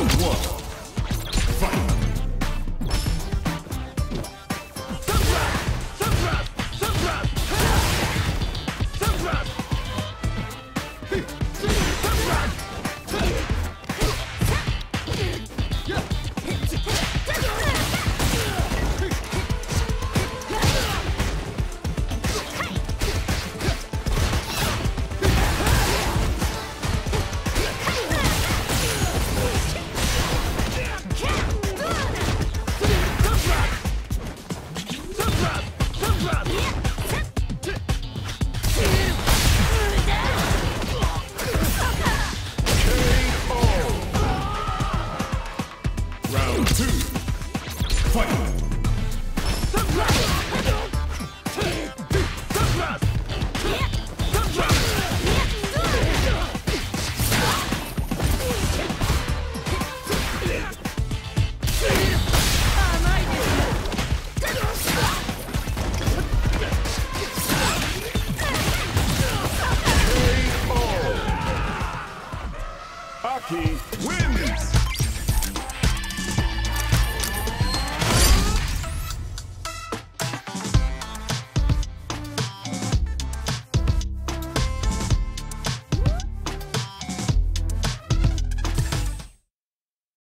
Round Aki wins!